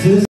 practice.